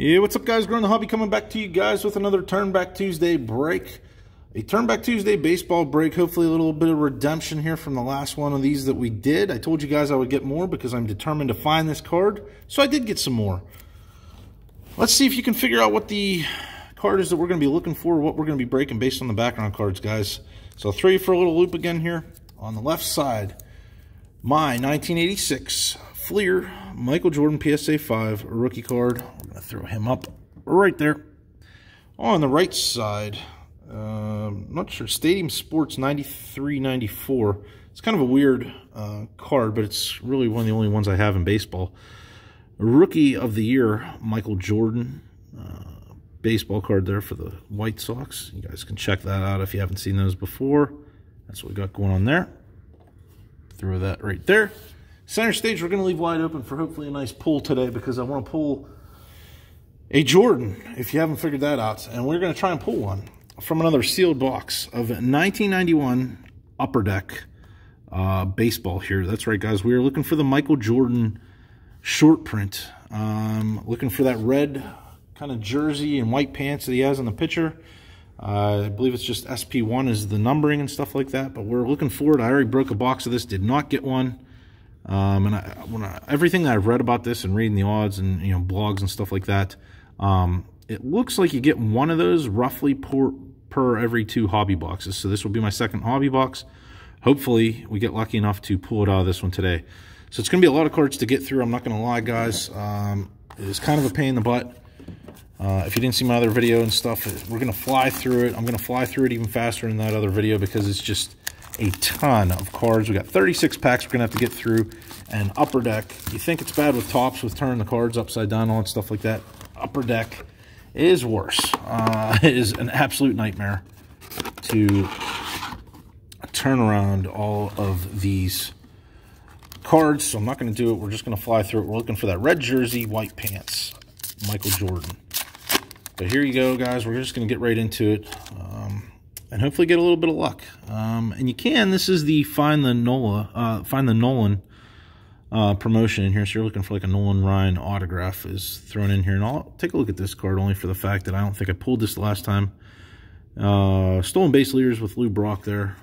Yeah, what's up guys? Growin' the Hobby coming back to you guys with another Turn Back Tuesday break. A Turn Back Tuesday baseball break. Hopefully a little bit of redemption here from the last one of these that we did. I told you guys I would get more because I'm determined to find this card. So I did get some more. Let's see if you can figure out what the card is that we're going to be looking for, what we're going to be breaking based on the background cards, guys. So you for a little loop again here. On the left side, my 1986 Fleer Michael Jordan PSA 5 rookie card. We're going to throw him up right there. On the right side, um, not sure, Stadium Sports 93-94. It's kind of a weird uh, card, but it's really one of the only ones I have in baseball. Rookie of the Year, Michael Jordan. Uh, baseball card there for the White Sox. You guys can check that out if you haven't seen those before. That's what we got going on there. Throw that right there. Center stage, we're going to leave wide open for hopefully a nice pull today because I want to pull a Jordan, if you haven't figured that out. And we're going to try and pull one from another sealed box of 1991 Upper Deck uh, baseball here. That's right, guys. We are looking for the Michael Jordan short print. Um, looking for that red kind of jersey and white pants that he has in the picture. Uh, I believe it's just SP1 is the numbering and stuff like that, but we're looking for it. I already broke a box of this, did not get one. Um, and I, when I, everything that I've read about this and reading the odds and you know blogs and stuff like that, um, it looks like you get one of those roughly per, per every two hobby boxes. So this will be my second hobby box. Hopefully we get lucky enough to pull it out of this one today. So it's going to be a lot of cards to get through. I'm not going to lie, guys. Um, it's kind of a pain in the butt. Uh, if you didn't see my other video and stuff, we're going to fly through it. I'm going to fly through it even faster in that other video because it's just a ton of cards. We got 36 packs we're going to have to get through. And Upper Deck, you think it's bad with Topps, with turning the cards upside down, all that stuff like that. Upper Deck is worse. Uh, it is an absolute nightmare to turn around all of these cards. So I'm not going to do it. We're just going to fly through it. We're looking for that red jersey, white pants, Michael Jordan. But here you go, guys. We're just going to get right into it um, and hopefully get a little bit of luck. Um, and you can. This is the Find the Nola, uh, Find the Nolan uh, promotion in here. So you're looking for like a Nolan Ryan autograph is thrown in here. And I'll take a look at this card only for the fact that I don't think I pulled this last time. Uh, stolen base leaders with Lou Brock there.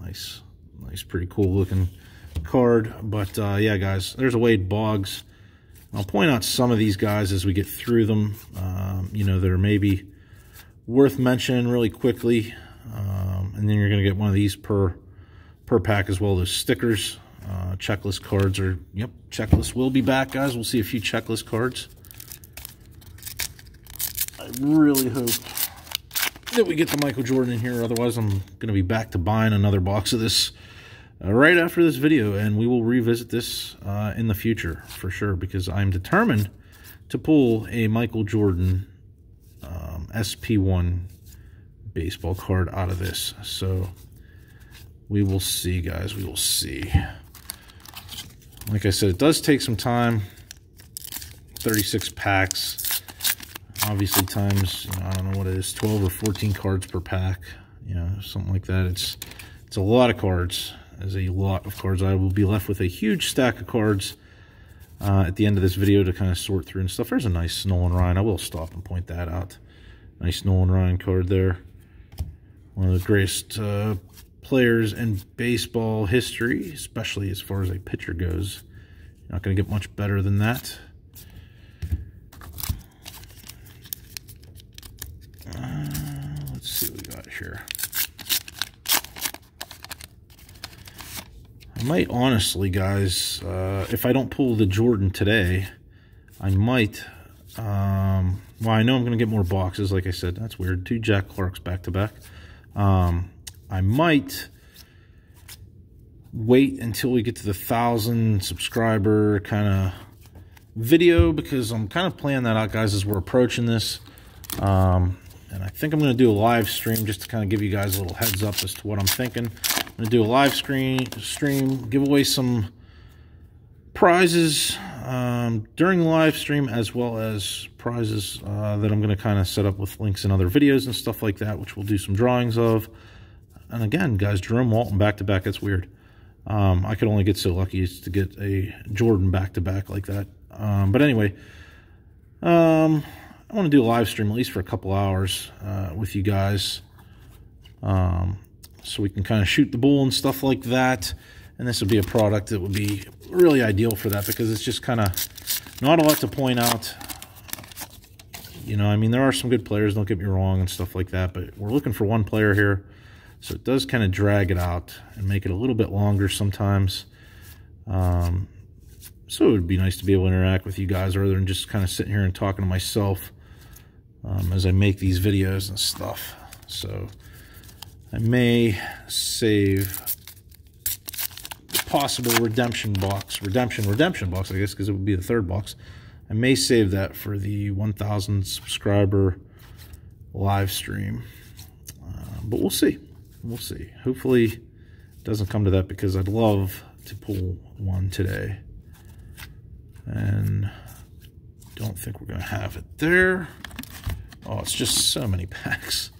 Nice, nice, pretty cool looking card. But uh, yeah, guys, there's a Wade Boggs. I'll point out some of these guys as we get through them, um, you know, that are maybe worth mentioning really quickly. Um, and then you're going to get one of these per per pack as well as stickers. Uh, checklist cards are, yep, checklist will be back, guys. We'll see a few checklist cards. I really hope that we get the Michael Jordan in here. Otherwise, I'm going to be back to buying another box of this uh, right after this video, and we will revisit this uh, in the future for sure because I'm determined to pull a Michael Jordan um, SP1 baseball card out of this. So we will see, guys. We will see. Like I said, it does take some time. 36 packs. Obviously times, you know, I don't know what it is, 12 or 14 cards per pack. You know, something like that. It's it's a lot of cards as a lot of cards. I will be left with a huge stack of cards uh, at the end of this video to kind of sort through and stuff. There's a nice Nolan Ryan. I will stop and point that out. Nice Nolan Ryan card there. One of the greatest uh, players in baseball history, especially as far as a pitcher goes. Not going to get much better than that. Uh, let's see what we got here. I might honestly, guys, uh, if I don't pull the Jordan today, I might, um, well, I know I'm going to get more boxes, like I said. That's weird. Two Jack Clarks back-to-back. -back. Um, I might wait until we get to the 1,000 subscriber kind of video because I'm kind of playing that out, guys, as we're approaching this. Um, and I think I'm going to do a live stream just to kind of give you guys a little heads up as to what I'm thinking. I'm going to do a live screen, stream, give away some prizes um, during the live stream, as well as prizes uh, that I'm going to kind of set up with links in other videos and stuff like that, which we'll do some drawings of. And again, guys, Jerome Walton back-to-back, -back, that's weird. Um, I could only get so lucky to get a Jordan back-to-back -back like that. Um, but anyway, um, I want to do a live stream at least for a couple hours uh, with you guys. Um, so we can kind of shoot the bull and stuff like that. And this would be a product that would be really ideal for that because it's just kind of not a lot to point out. You know, I mean, there are some good players, don't get me wrong, and stuff like that, but we're looking for one player here. So it does kind of drag it out and make it a little bit longer sometimes. Um, so it would be nice to be able to interact with you guys rather than just kind of sitting here and talking to myself um, as I make these videos and stuff. So I may save possible redemption box, redemption, redemption box, I guess, because it would be the third box. I may save that for the 1,000 subscriber live stream, uh, but we'll see. We'll see. Hopefully it doesn't come to that because I'd love to pull one today. And don't think we're going to have it there. Oh, it's just so many packs.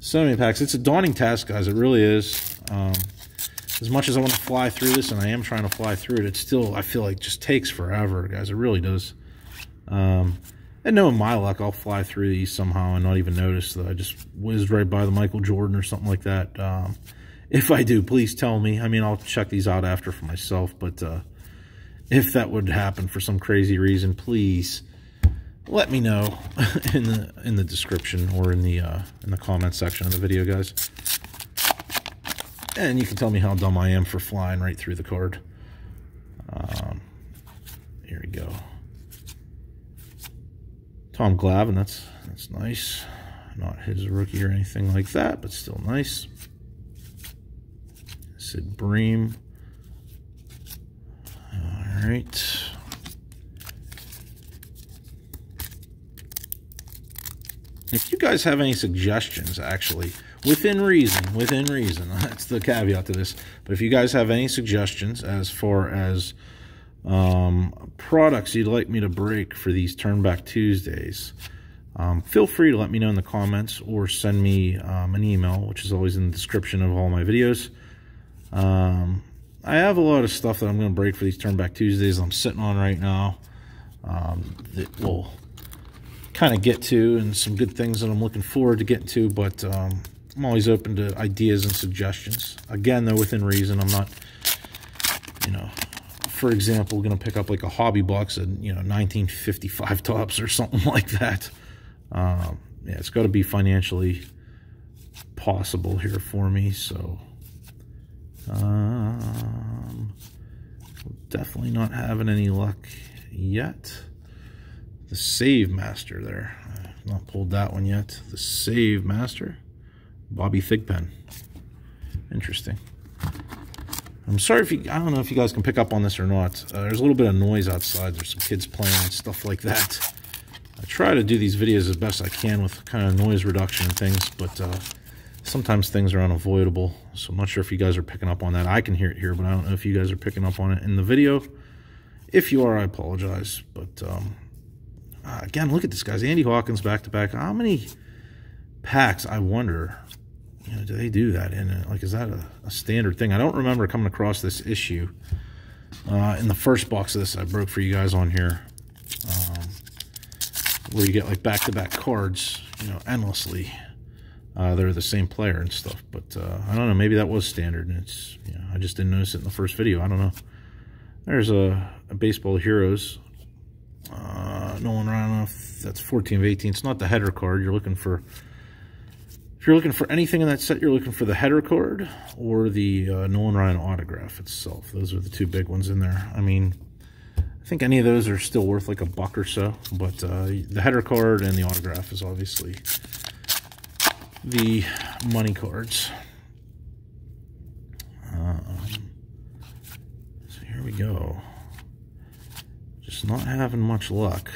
So many packs. It's a daunting task, guys. It really is. Um, as much as I want to fly through this, and I am trying to fly through it, it still, I feel like, just takes forever, guys. It really does. Um, and knowing my luck, I'll fly through these somehow and not even notice that I just whizzed right by the Michael Jordan or something like that. Um, if I do, please tell me. I mean, I'll check these out after for myself, but uh, if that would happen for some crazy reason, please let me know in the in the description or in the uh, in the comment section of the video, guys. And you can tell me how dumb I am for flying right through the card. Um, here we go. Tom Glavine, that's that's nice. Not his rookie or anything like that, but still nice. Sid Bream. All right. If you guys have any suggestions, actually, within reason, within reason, that's the caveat to this. But if you guys have any suggestions as far as um, products you'd like me to break for these Turnback Tuesdays, um, feel free to let me know in the comments or send me um, an email, which is always in the description of all my videos. Um, I have a lot of stuff that I'm going to break for these Turnback Tuesdays I'm sitting on right now um, that will kind of get to and some good things that I'm looking forward to getting to, but um, I'm always open to ideas and suggestions. Again, though, within reason, I'm not, you know, for example, going to pick up like a hobby box and, you know, 1955 Topps or something like that. Um, yeah, it's got to be financially possible here for me, so um, definitely not having any luck yet the Save Master there. I've not pulled that one yet. The Save Master, Bobby Thigpen. Interesting. I'm sorry if you, I don't know if you guys can pick up on this or not. Uh, there's a little bit of noise outside. There's some kids playing and stuff like that. I try to do these videos as best I can with kind of noise reduction and things, but uh, sometimes things are unavoidable. So I'm not sure if you guys are picking up on that. I can hear it here, but I don't know if you guys are picking up on it in the video. If you are, I apologize. But um, uh, again, look at this, guys. Andy Hawkins back to back. How many packs, I wonder, you know, do they do that in it? Like, is that a, a standard thing? I don't remember coming across this issue. Uh, in the first box of this, I broke for you guys on here. Um, where you get like back-to-back -back cards, you know, endlessly. Uh, they're the same player and stuff, but uh, I don't know. Maybe that was standard, and it's you know, I just didn't notice it in the first video. I don't know. There's a, a baseball heroes uh, Nolan Ryan, that's 14 of 18. It's not the header card. You're looking for, if you're looking for anything in that set, you're looking for the header card or the uh, Nolan Ryan autograph itself. Those are the two big ones in there. I mean, I think any of those are still worth like a buck or so, but uh, the header card and the autograph is obviously the money cards. Um, so here we go Just not having much luck.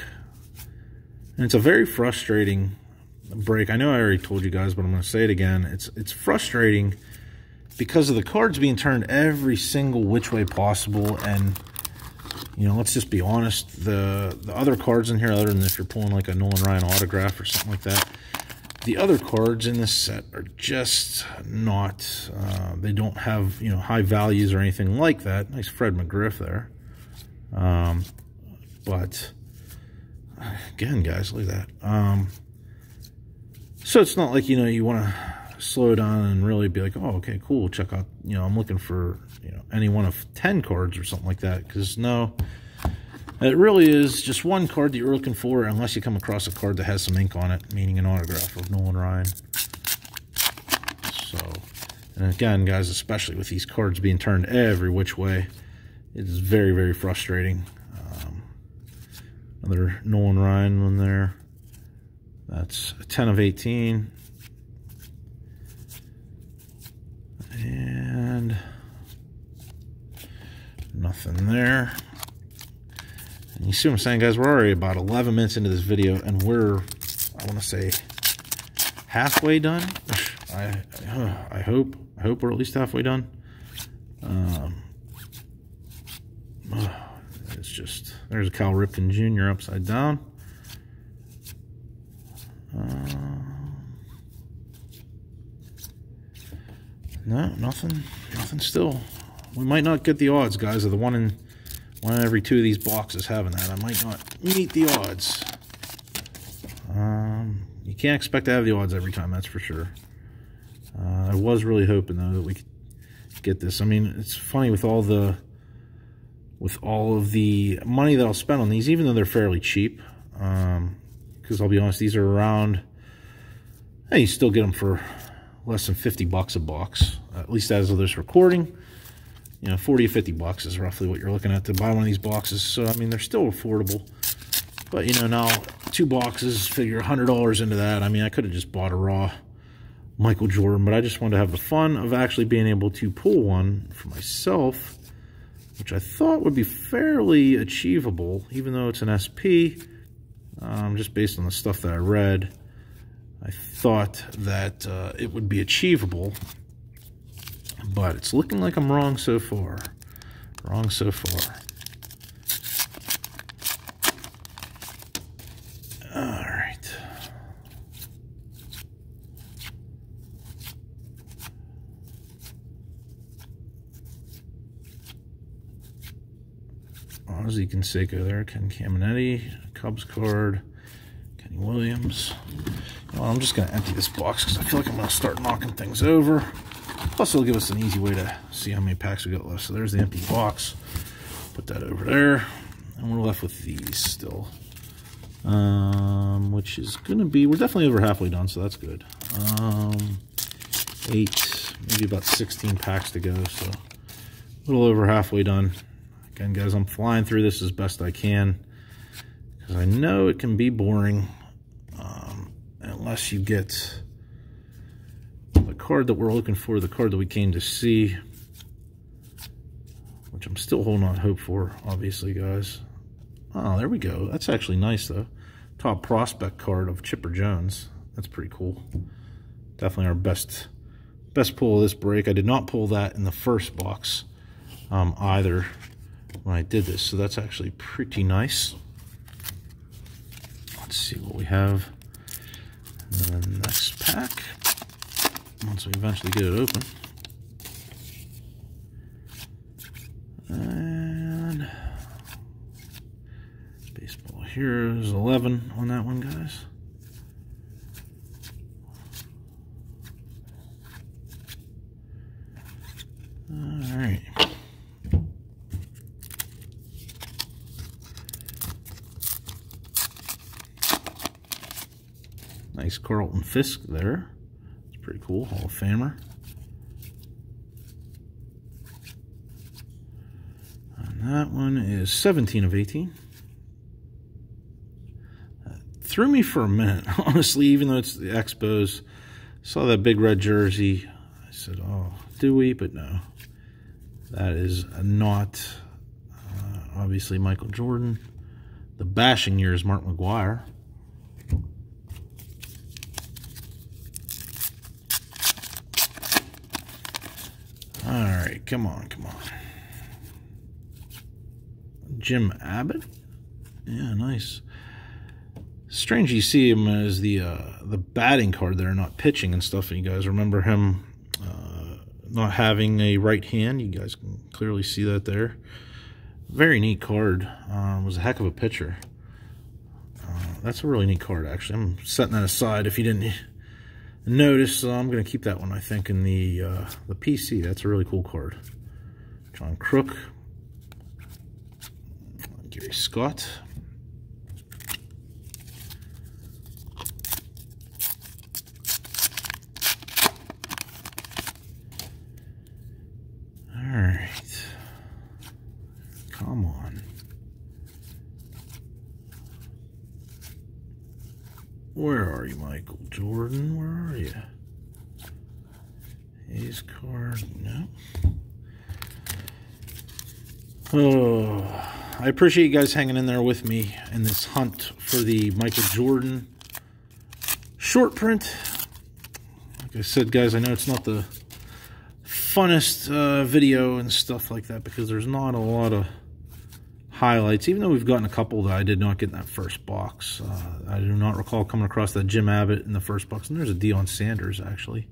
And it's a very frustrating break. I know I already told you guys, but I'm going to say it again. It's it's frustrating because of the cards being turned every single which way possible. And, you know, let's just be honest. The, the other cards in here, other than if you're pulling like a Nolan Ryan autograph or something like that, the other cards in this set are just not, uh, they don't have, you know, high values or anything like that. Nice Fred McGriff there. Um, but again, guys, look at that. Um, so it's not like, you know, you want to slow down and really be like, oh, okay, cool, check out, you know, I'm looking for, you know, any one of 10 cards or something like that. Because, no, it really is just one card that you're looking for unless you come across a card that has some ink on it, meaning an autograph of Nolan Ryan. So, and again, guys, especially with these cards being turned every which way, it is very, very frustrating. Um, another Nolan Ryan one there. That's a 10 of 18. And nothing there. And you see what I'm saying, guys? We're already about 11 minutes into this video, and we're, I want to say, halfway done. I, I hope, I hope we're at least halfway done. Um, it's just, there's a Cal Ripken Jr. upside down. No, nothing, nothing still. We might not get the odds, guys, of the one in one in every two of these boxes having that. I might not meet the odds. Um, you can't expect to have the odds every time, that's for sure. Uh, I was really hoping, though, that we could get this. I mean, it's funny with all the with all of the money that I'll spend on these, even though they're fairly cheap. Um, because I'll be honest, these are around, hey, you still get them for less than 50 bucks a box, at least as of this recording. You know, 40 or 50 bucks is roughly what you're looking at to buy one of these boxes. So, I mean, they're still affordable. But, you know, now two boxes, figure $100 into that. I mean, I could have just bought a raw Michael Jordan, but I just wanted to have the fun of actually being able to pull one for myself, which I thought would be fairly achievable, even though it's an SP um, just based on the stuff that I read, I thought that uh, it would be achievable, but it's looking like I'm wrong so far. Wrong so far. All right. Ozzie Canseco there, Ken Caminiti, Cubs card, Kenny Williams. Well, I'm just going to empty this box because I feel like I'm going to start knocking things over. Plus, it'll give us an easy way to see how many packs we got left. So there's the empty box. Put that over there. And we're left with these still. Um, which is going to be, we're definitely over halfway done, so that's good. Um, eight, maybe about 16 packs to go, so a little over halfway done. Again, guys, I'm flying through this as best I can because I know it can be boring unless you get the card that we're looking for, the card that we came to see, which I'm still holding on hope for, obviously, guys. Oh, there we go. That's actually nice, though. Top prospect card of Chipper Jones. That's pretty cool. Definitely our best best pull of this break. I did not pull that in the first box um, either when I did this, so that's actually pretty nice. Let's see what we have in the next pack once we eventually get it open. And baseball heroes 11 on that one, guys. All right. Nice Carlton Fisk there. It's pretty cool, Hall of Famer. And that one is 17 of 18. threw me for a minute, honestly, even though it's the Expos. Saw that big red jersey. I said, oh, do we? But no. That is not, uh, obviously, Michael Jordan. The bashing year is Mark McGwire. Right, come on, come on. Jim Abbott? Yeah, nice. Strange you see him as the uh, the batting card there, not pitching and stuff. And you guys remember him uh, not having a right hand. You guys can clearly see that there. Very neat card. Um, was a heck of a pitcher. that's a really neat card, actually. I'm setting that aside if you didn't notice. So I'm going to keep that one, I think, in the uh, the PC. That's a really cool card. John Crook. Gary Scott. Where are you, Michael Jordan? Where are you? Ace card, no. Oh, I appreciate you guys hanging in there with me in this hunt for the Michael Jordan short print. Like I said, guys, I know it's not the funnest uh, video and stuff like that because there's not a lot of highlights, even though we've gotten a couple that I did not get in that first box. Uh, I do not recall coming across that Jim Abbott in the first box. And there's a Deion Sanders, actually.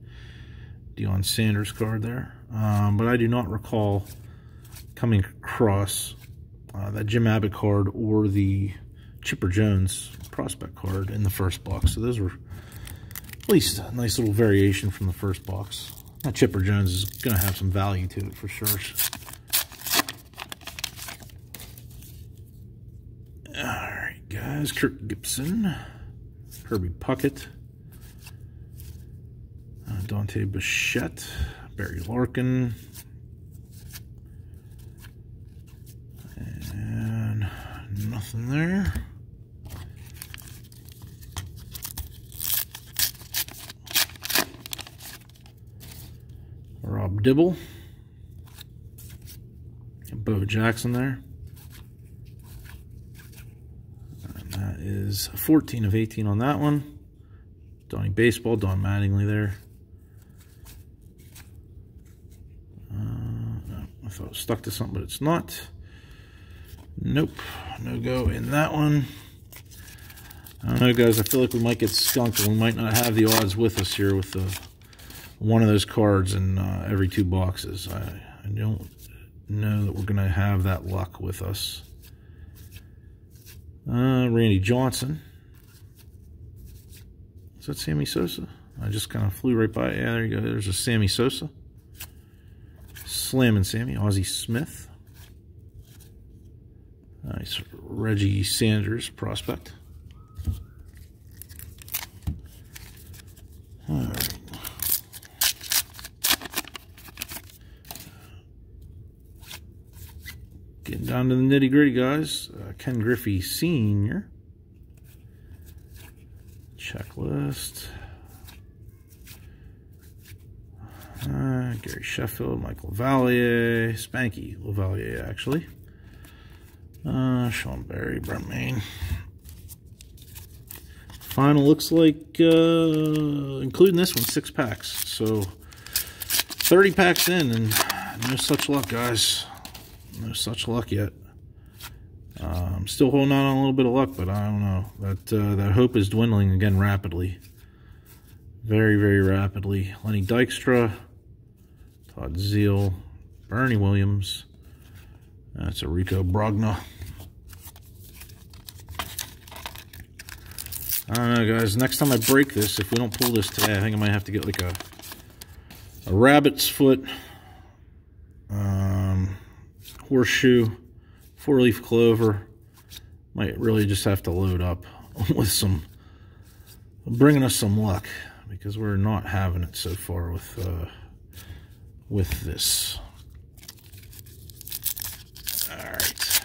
Deion Sanders card there. Um, but I do not recall coming across uh, that Jim Abbott card or the Chipper Jones prospect card in the first box. So those were at least a nice little variation from the first box. That Chipper Jones is going to have some value to it for sure. Guys. Kirk Gibson, Kirby Puckett, uh, Dante Bichette, Barry Larkin, and nothing there. Rob Dibble, Bo Jackson there. Is 14 of 18 on that one. Donnie Baseball, Don Mattingly there. Uh, I thought it was stuck to something, but it's not. Nope, no go in that one. I don't know, guys. I feel like we might get skunked. We might not have the odds with us here with the one of those cards in uh, every two boxes. I, I don't know that we're going to have that luck with us. Uh, Randy Johnson. Is that Sammy Sosa? I just kind of flew right by. Yeah, there you go. There's a Sammy Sosa. Slamming Sammy. Ozzie Smith. Nice Reggie Sanders prospect. All right. Getting down to the nitty gritty, guys. Ken Griffey Sr. Checklist. Uh, Gary Sheffield, Michael LaValliere, Spanky LaValliere, actually. Uh, Sean Berry, Brent. Final looks like, uh, including this one, six packs. So, 30 packs in, and no such luck, guys no such luck yet. I'm still holding on a little bit of luck, but I don't know. That uh, that hope is dwindling again rapidly. Very, very rapidly. Lenny Dykstra, Todd Zeile, Bernie Williams. That's a Rico Brogna. I don't know, guys. Next time I break this, if we don't pull this today, I think I might have to get like a a rabbit's foot. Um, horseshoe, four-leaf clover. Might really just have to load up with some, bringing us some luck because we're not having it so far with uh, with this. All right.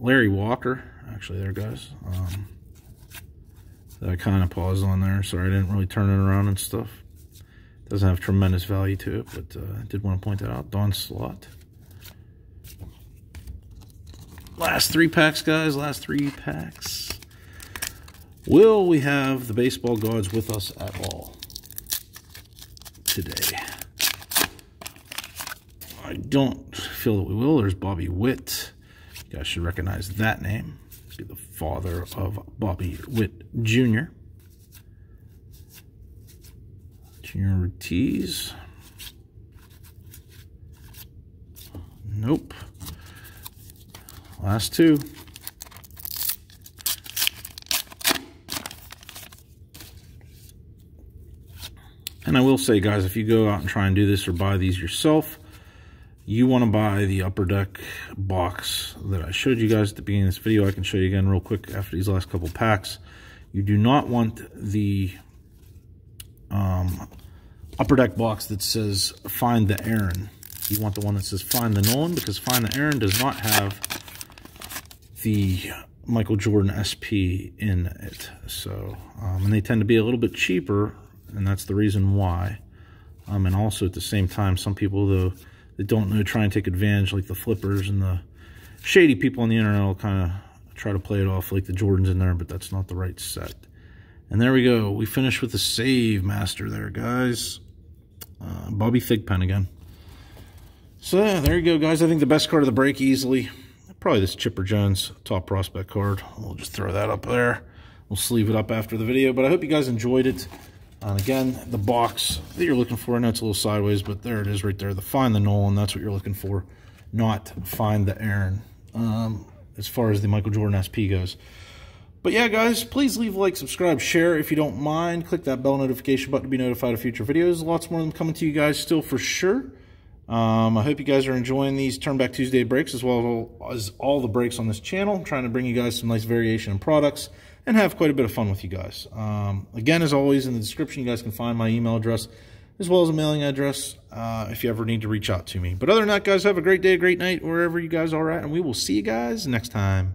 Larry Walker, actually, there, guys. Um, I kind of paused on there. Sorry, I didn't really turn it around and stuff. Doesn't have tremendous value to it, but uh, I did want to point that out. Don Slaught. Last three packs, guys. Last three packs. Will we have the baseball gods with us at all today? I don't feel that we will. There's Bobby Witt. You guys should recognize that name. Be the father of Bobby Witt Jr. Junior Ortiz. Nope. Last two. And I will say, guys, if you go out and try and do this or buy these yourself, you want to buy the upper deck box that I showed you guys at the beginning of this video. I can show you again real quick after these last couple packs. You do not want the um, upper deck box that says find the Aaron. You want the one that says find the Nolan because find the Aaron does not have the Michael Jordan SP in it. So, um, and they tend to be a little bit cheaper and that's the reason why. Um, and also at the same time, some people though that don't know try and take advantage, like the flippers and the shady people on the internet will kind of try to play it off like the Jordans in there, but that's not the right set. And there we go. We finished with the save master there, guys. Uh, Bobby Thigpen again. So there you go, guys. I think the best card of the break easily. Probably this Chipper Jones top prospect card. We'll just throw that up there. We'll sleeve it up after the video. But I hope you guys enjoyed it. And again, the box that you're looking for, I know it's a little sideways, but there it is right there. The Find the Nolan, that's what you're looking for, not Find the Aaron, um, as far as the Michael Jordan SP goes. But yeah, guys, please leave a like, subscribe, share if you don't mind. Click that bell notification button to be notified of future videos. Lots more of them coming to you guys still for sure. Um, I hope you guys are enjoying these Turnback Tuesday breaks as well as all the breaks on this channel. I'm trying to bring you guys some nice variation in products and have quite a bit of fun with you guys. Um, again, as always, in the description, you guys can find my email address as well as a mailing address uh, if you ever need to reach out to me. But other than that, guys, have a great day, a great night, wherever you guys are at, and we will see you guys next time.